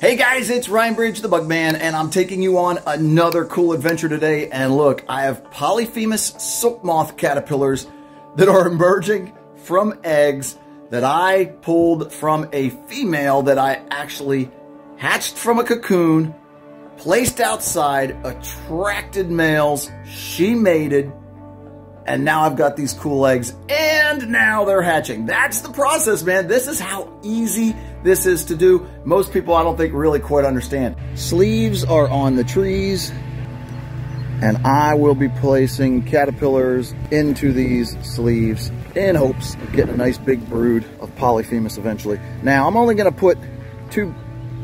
Hey guys, it's Ryan Bridge, the Bug Man, and I'm taking you on another cool adventure today. And look, I have Polyphemus silk moth caterpillars that are emerging from eggs that I pulled from a female that I actually hatched from a cocoon, placed outside, attracted males, she mated, and now I've got these cool eggs, and now they're hatching. That's the process, man. This is how easy this is to do. Most people, I don't think, really quite understand. Sleeves are on the trees, and I will be placing caterpillars into these sleeves in hopes of getting a nice big brood of Polyphemus eventually. Now, I'm only gonna put two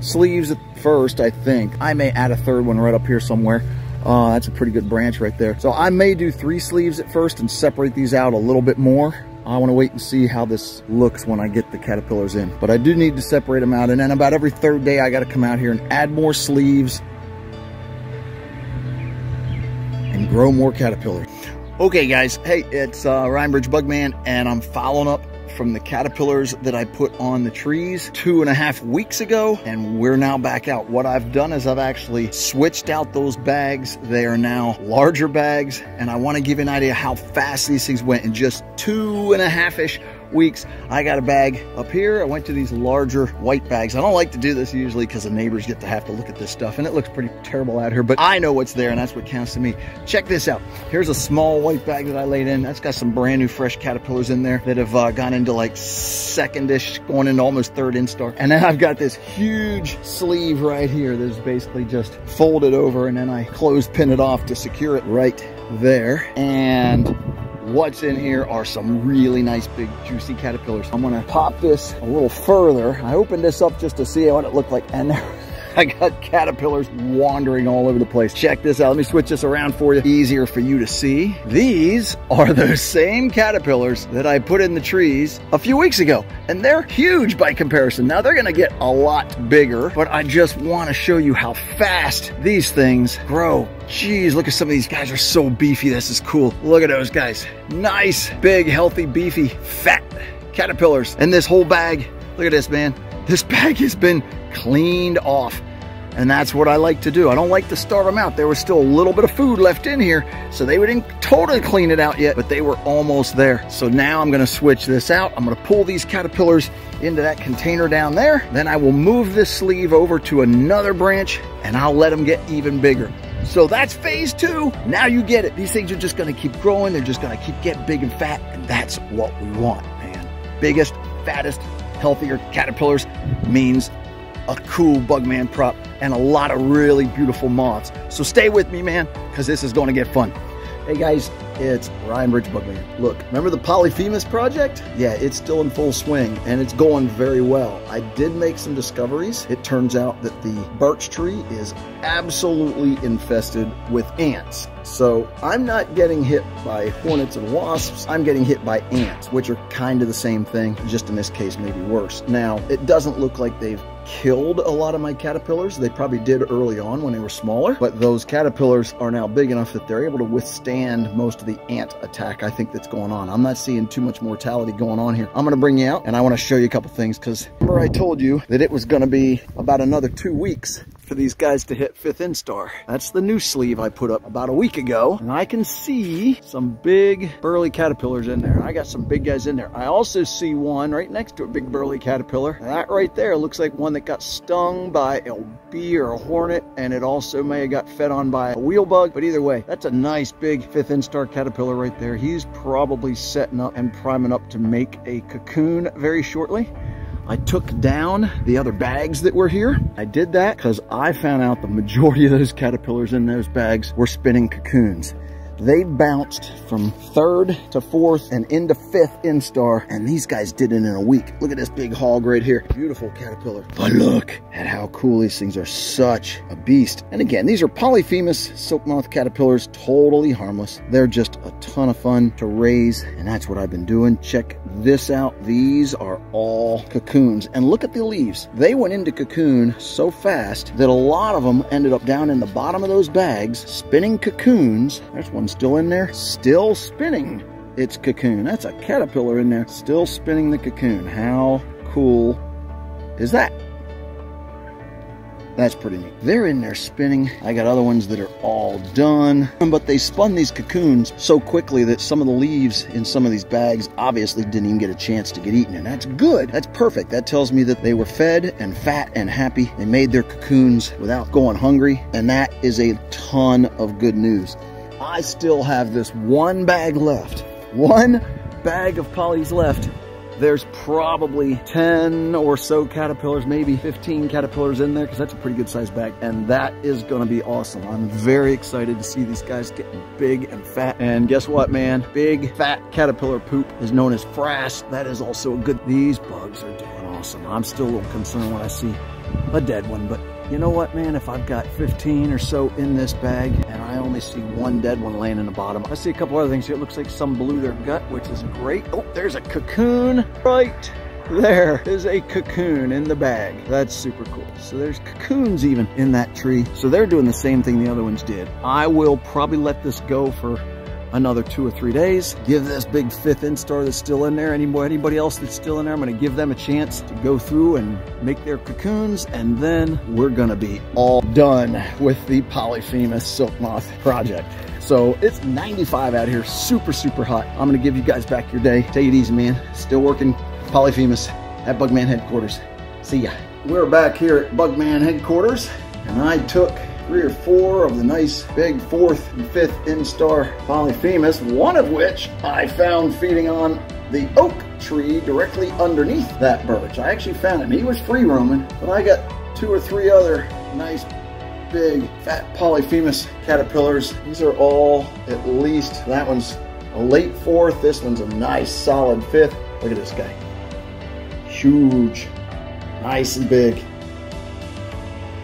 sleeves at first, I think. I may add a third one right up here somewhere. Uh, that's a pretty good branch right there. So I may do three sleeves at first and separate these out a little bit more. I want to wait and see how this looks when I get the caterpillars in. But I do need to separate them out. And then about every third day, I got to come out here and add more sleeves and grow more caterpillars. Okay, guys. Hey, it's uh, Ryan Bridge Bugman, and I'm following up from the caterpillars that I put on the trees two and a half weeks ago, and we're now back out. What I've done is I've actually switched out those bags. They are now larger bags, and I want to give you an idea how fast these things went in just two and a half-ish weeks. I got a bag up here. I went to these larger white bags. I don't like to do this usually because the neighbors get to have to look at this stuff and it looks pretty terrible out here, but I know what's there and that's what counts to me. Check this out. Here's a small white bag that I laid in. That's got some brand new fresh caterpillars in there that have uh, gone into like second-ish, going into almost third instar. And then I've got this huge sleeve right here that's basically just folded over and then I close pin it off to secure it right there. And what's in here are some really nice big juicy caterpillars. I'm gonna pop this a little further. I opened this up just to see what it looked like and there I got caterpillars wandering all over the place. Check this out. Let me switch this around for you. Easier for you to see. These are the same caterpillars that I put in the trees a few weeks ago. And they're huge by comparison. Now they're gonna get a lot bigger, but I just wanna show you how fast these things grow. Jeez, look at some of these guys are so beefy. This is cool. Look at those guys. Nice, big, healthy, beefy, fat caterpillars. And this whole bag, look at this, man. This bag has been cleaned off. And that's what I like to do. I don't like to starve them out. There was still a little bit of food left in here, so they didn't totally clean it out yet, but they were almost there. So now I'm gonna switch this out. I'm gonna pull these caterpillars into that container down there. Then I will move this sleeve over to another branch and I'll let them get even bigger. So that's phase two. Now you get it. These things are just gonna keep growing. They're just gonna keep getting big and fat, and that's what we want, man. Biggest, fattest, healthier caterpillars means a cool Bugman prop and a lot of really beautiful moths. So stay with me, man, because this is going to get fun. Hey guys, it's Ryan Bugman. Look, remember the Polyphemus project? Yeah, it's still in full swing and it's going very well. I did make some discoveries. It turns out that the birch tree is absolutely infested with ants. So I'm not getting hit by hornets and wasps, I'm getting hit by ants, which are kind of the same thing, just in this case maybe worse. Now, it doesn't look like they've killed a lot of my caterpillars. They probably did early on when they were smaller, but those caterpillars are now big enough that they're able to withstand most of the ant attack I think that's going on. I'm not seeing too much mortality going on here. I'm gonna bring you out and I wanna show you a couple things because remember I told you that it was gonna be about another two weeks for these guys to hit fifth instar. That's the new sleeve I put up about a week ago. And I can see some big burly caterpillars in there. I got some big guys in there. I also see one right next to a big burly caterpillar. That right there looks like one that got stung by a bee or a hornet. And it also may have got fed on by a wheel bug. But either way, that's a nice big fifth instar caterpillar right there. He's probably setting up and priming up to make a cocoon very shortly. I took down the other bags that were here. I did that because I found out the majority of those caterpillars in those bags were spinning cocoons. They bounced from third to fourth and into fifth instar, and these guys did it in a week. Look at this big hog right here. Beautiful caterpillar. But look at how cool these things are. Such a beast. And again, these are Polyphemus silk moth caterpillars, totally harmless. They're just a ton of fun to raise, and that's what I've been doing. Check this out. These are all cocoons. And look at the leaves. They went into cocoon so fast that a lot of them ended up down in the bottom of those bags, spinning cocoons. There's one still in there, still spinning its cocoon. That's a caterpillar in there, still spinning the cocoon. How cool is that? That's pretty neat. They're in there spinning. I got other ones that are all done, but they spun these cocoons so quickly that some of the leaves in some of these bags obviously didn't even get a chance to get eaten. And that's good. That's perfect. That tells me that they were fed and fat and happy. They made their cocoons without going hungry. And that is a ton of good news. I still have this one bag left. One bag of polys left there's probably 10 or so caterpillars, maybe 15 caterpillars in there because that's a pretty good sized bag. And that is going to be awesome. I'm very excited to see these guys getting big and fat. And guess what, man? Big, fat caterpillar poop is known as frass. That is also a good, these bugs are doing awesome. I'm still a little concerned when I see a dead one, but you know what, man? If I've got 15 or so in this bag and I only see one dead one laying in the bottom, I see a couple other things here. It looks like some blew their gut, which is great. Oh, there's a cocoon right there is a cocoon in the bag. That's super cool. So there's cocoons even in that tree. So they're doing the same thing the other ones did. I will probably let this go for another two or three days. Give this big fifth instar that's still in there, anybody, anybody else that's still in there, I'm gonna give them a chance to go through and make their cocoons, and then we're gonna be all done with the Polyphemus silk moth project. So it's 95 out here, super, super hot. I'm gonna give you guys back your day. Take it easy, man. Still working Polyphemus at Bugman headquarters. See ya. We're back here at Bugman headquarters, and I took three or four of the nice big fourth and fifth instar Polyphemus, one of which I found feeding on the oak tree directly underneath that birch. I actually found him. He was free roaming, but I got two or three other nice big fat Polyphemus caterpillars. These are all at least, that one's a late fourth, this one's a nice solid fifth. Look at this guy. Huge, nice and big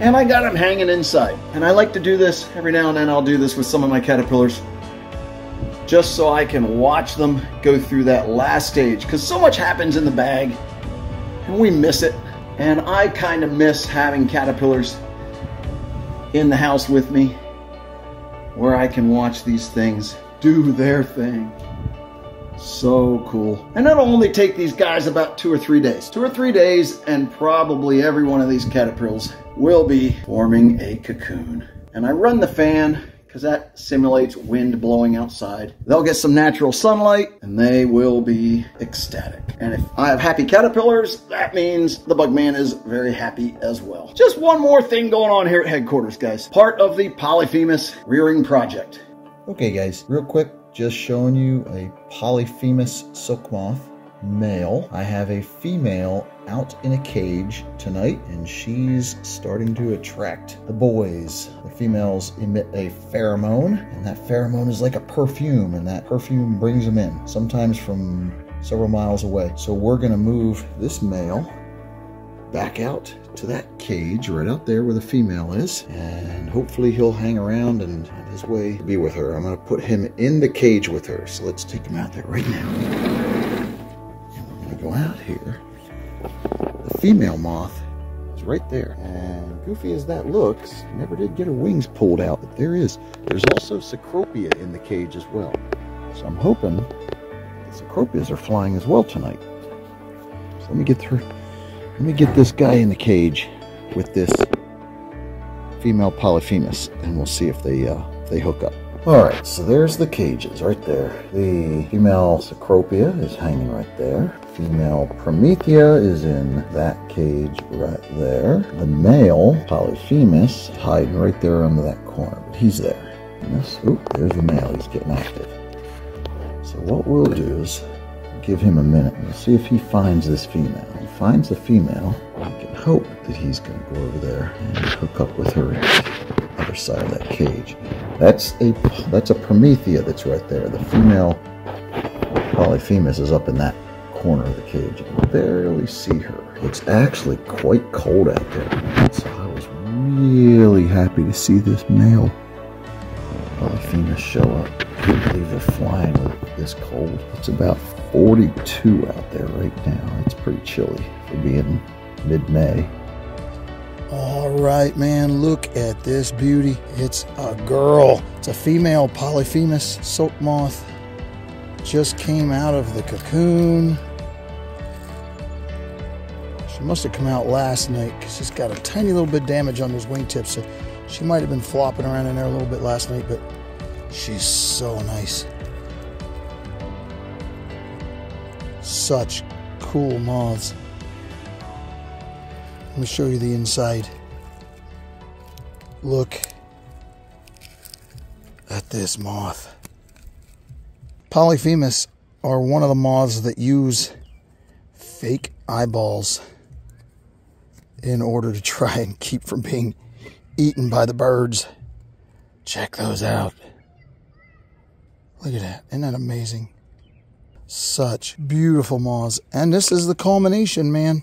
and I got them hanging inside. And I like to do this every now and then. I'll do this with some of my caterpillars just so I can watch them go through that last stage because so much happens in the bag and we miss it. And I kind of miss having caterpillars in the house with me where I can watch these things do their thing. So cool. And it'll only take these guys about two or three days. Two or three days, and probably every one of these caterpillars will be forming a cocoon. And I run the fan because that simulates wind blowing outside. They'll get some natural sunlight and they will be ecstatic. And if I have happy caterpillars, that means the bug man is very happy as well. Just one more thing going on here at headquarters, guys. Part of the Polyphemus rearing project. Okay, guys, real quick, just showing you a Polyphemus silk moth male. I have a female out in a cage tonight and she's starting to attract the boys. The females emit a pheromone and that pheromone is like a perfume and that perfume brings them in, sometimes from several miles away. So we're gonna move this male back out to that cage right out there where the female is and hopefully he'll hang around and on his way to be with her. I'm gonna put him in the cage with her. So let's take him out there right now. And we're gonna go out here. The female moth is right there. And goofy as that looks, never did get her wings pulled out, but there is. There's also Cecropia in the cage as well. So I'm hoping the Cecropias are flying as well tonight. So let me get through let me get this guy in the cage with this female Polyphemus and we'll see if they uh, they hook up. All right, so there's the cages right there. The female Cecropia is hanging right there. Female Promethea is in that cage right there. The male Polyphemus hiding right there under that corner, but he's there. Yes, oop, there's the male, he's getting active. So what we'll do is give him a minute and we'll see if he finds this female He finds the female, I can hope that he's going to go over there and hook up with her other side of that cage. That's a that's a Promethea that's right there. The female Polyphemus is up in that corner of the cage. You can barely see her. It's actually quite cold out there. So I was really happy to see this male Polyphemus show up. Can't believe they're flying with this cold. It's about 42 out there right now. It's pretty chilly for being mid-May. All right, man, look at this beauty. It's a girl. It's a female Polyphemus silk moth. Just came out of the cocoon. She must have come out last night because she's got a tiny little bit of damage on those wingtips. So she might have been flopping around in there a little bit last night, but she's so nice. Such cool moths. Let me show you the inside. Look at this moth. Polyphemus are one of the moths that use fake eyeballs in order to try and keep from being eaten by the birds. Check those out. Look at that. Isn't that amazing? Such beautiful moths. And this is the culmination, man.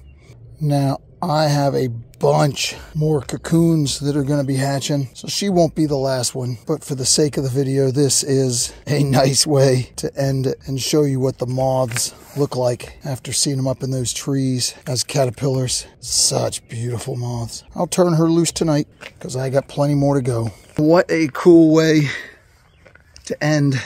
Now, I have a bunch more cocoons that are going to be hatching. So she won't be the last one. But for the sake of the video, this is a nice way to end it and show you what the moths look like after seeing them up in those trees as caterpillars. Such beautiful moths. I'll turn her loose tonight because I got plenty more to go. What a cool way to end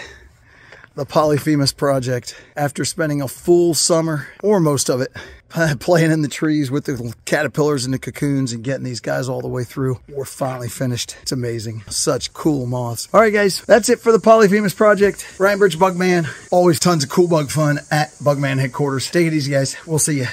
the Polyphemus project after spending a full summer, or most of it, playing in the trees with the caterpillars and the cocoons and getting these guys all the way through. We're finally finished. It's amazing. Such cool moths. All right, guys, that's it for the Polyphemus project. Ryan Bridge Bugman, always tons of cool bug fun at Bugman headquarters. Take it easy, guys. We'll see you.